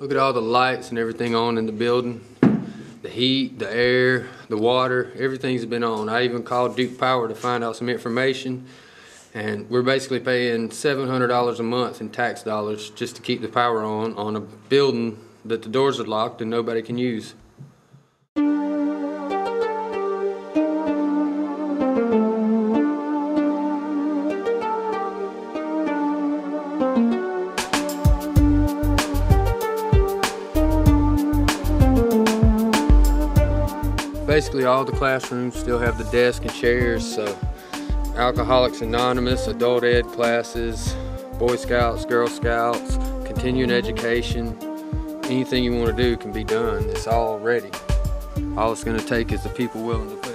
Look at all the lights and everything on in the building. The heat, the air, the water, everything's been on. I even called Duke Power to find out some information. And we're basically paying $700 a month in tax dollars just to keep the power on on a building that the doors are locked and nobody can use. Basically, all the classrooms still have the desk and chairs, so Alcoholics Anonymous, adult ed classes, Boy Scouts, Girl Scouts, continuing education, anything you want to do can be done. It's all ready. All it's going to take is the people willing to